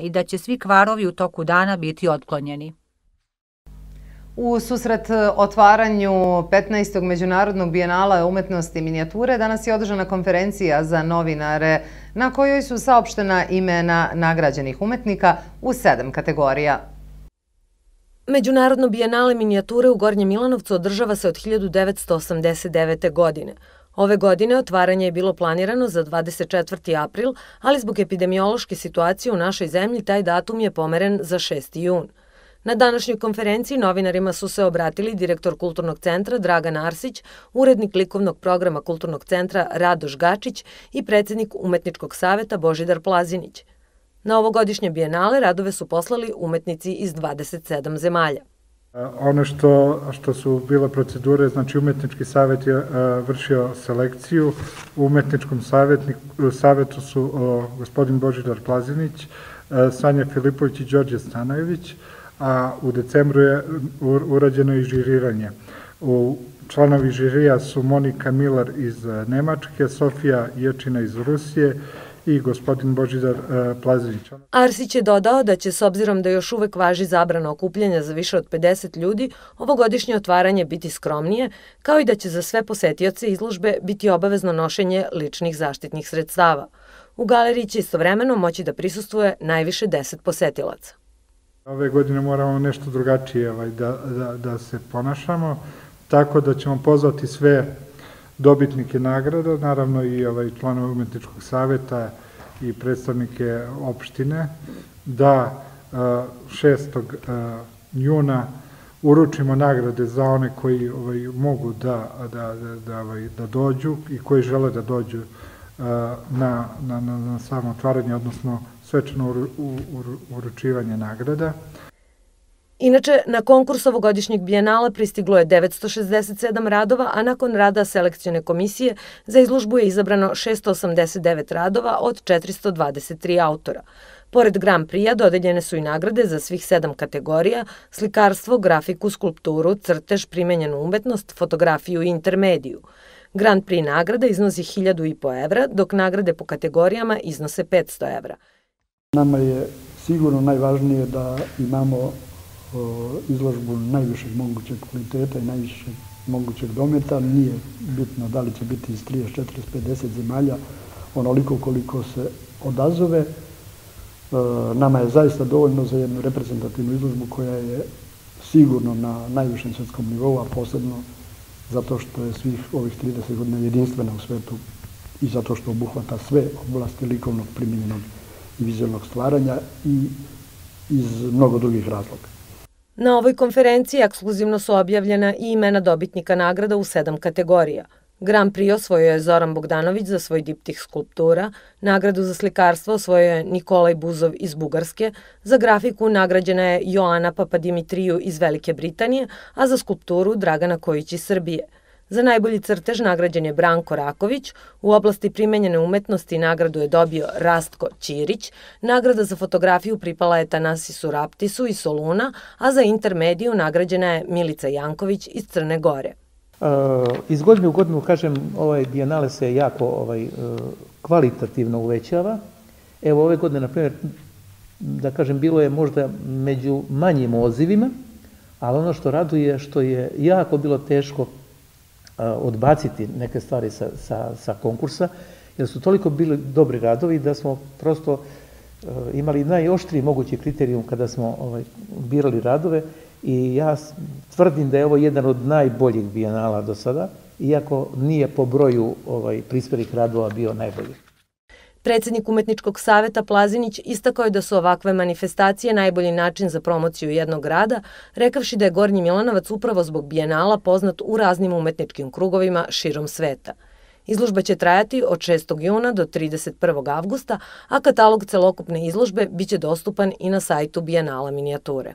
i da će svi kvarovi u toku dana biti otklonjeni. U susret otvaranju 15. Međunarodnog bijenala umetnosti i minijature danas je održana konferencija za novinare na kojoj su saopštena imena nagrađenih umetnika u sedam kategorija. Međunarodno bijenale minijature u Gornjem Milanovcu održava se od 1989. godine. Ove godine otvaranje je bilo planirano za 24. april, ali zbog epidemiološke situacije u našoj zemlji taj datum je pomeren za 6. jun. Na današnjoj konferenciji novinarima su se obratili direktor Kulturnog centra Dragan Arsić, urednik likovnog programa Kulturnog centra Radoš Gačić i predsednik Umetničkog saveta Božidar Plazinić. Na ovogodišnje bijenale radove su poslali umetnici iz 27 zemalja. Ono što, što su bile procedure, znači umetnički savjet je vršio selekciju. U umetničkom savjetniku, savjetu su gospodin Božidar Plazinić, Sanja Filipović i Đorđe Stanojević, a u decembru je urađeno i žiriranje. U članovi žirija su Monika Miller iz Nemačke, Sofija Ječina iz Rusije i gospodin Božidar e, Plazinić. Arsić je dodao da će s obzirom da još uvek važi zabrana okupljanja za više od 50 ljudi, ovogodišnje otvaranje biti skromnije, kao i da će za sve posetioce izložbe biti obavezno nošenje ličnih zaštitnih sredstava. U galeriji će istovremeno moći da prisustuje najviše 10 posetilaca. Ove godine moramo nešto drugačije ovaj, da, da, da se ponašamo, tako da ćemo pozvati sve dobitnike nagrada, naravno i ovaj, članove umetničkog saveta i predstavnike opštine, da 6. juna uručimo nagrade za one koji ovaj, mogu da, da, da, da, ovaj, da dođu i koji žele da dođu na, na, na, na samo otvaranje, odnosno svečano uručivanje nagrada. Inače, na konkurs ovogodišnjeg bijenala pristiglo je 967 radova, a nakon rada selekcione komisije za izložbu je izabrano 689 radova od 423 autora. Pored Grand Prix-a dodeljene su i nagrade za svih sedam kategorija, slikarstvo, grafiku, skulpturu, crtež, primenjenu umetnost, fotografiju i intermediju. Grand Prix nagrada iznosi 1000 evra, dok nagrade po kategorijama iznose 500 evra. Nama je sigurno najvažnije da imamo izložbu najvišeg mogućeg kvaliteta i najvišeg mogućeg dometa. Nije bitno da li će biti iz 30, 40, 50 zemalja, onoliko koliko se odazove. E, nama je zaista dovoljno za jednu reprezentativnu izložbu koja je sigurno na najvišem svetskom nivou, a posebno zato što je svih ovih 30 godina jedinstvena u svetu i zato što obuhvata sve oblasti likovnog primjenjenog i vizualnog stvaranja i iz mnogo drugih razloga. Na ovoj konferenciji ekskluzivno su objavljena i imena dobitnika nagrada u sedam kategorija. Grand Prix osvojio je Zoran Bogdanović za svoj diptih skulptura, nagradu za slikarstvo osvojio je Nikolaj Buzov iz Bugarske, za grafiku nagrađena je Joana Papadimitriju iz Velike Britanije, a za skulpturu Dragana Kojić iz Srbije – Za najbolji crtež nagrađen je Branko Raković, u oblasti primenjene umetnosti nagradu je dobio Rastko Ćirić, nagrada za fotografiju pripala je Tanasisu Raptisu iz Soluna, a za intermediju nagrađena je Milica Janković iz Crne Gore. Uh, iz godine u godinu, kažem, ovaj bijenale se jako ovaj, uh, kvalitativno uvećava. Evo ove godine, na primjer, da kažem, bilo je možda među manjim ozivima, ali ono što raduje što je jako bilo teško odbaciti neke stvari sa, sa, sa konkursa, jer su toliko bili dobri radovi da smo prosto imali najoštriji mogući kriterijum kada smo ovaj, birali radove i ja tvrdim da je ovo jedan od najboljih bijenala do sada, iako nije po broju ovaj, prispelih radova bio najbolji. Predsednik Umetničkog saveta Plazinić istakao je da su ovakve manifestacije najbolji način za promociju jednog grada, rekavši da je Gornji Milanovac upravo zbog bijenala poznat u raznim umetničkim krugovima širom sveta. Izložba će trajati od 6. juna do 31. avgusta, a katalog celokupne izložbe biće dostupan i na sajtu Bijenala minijature.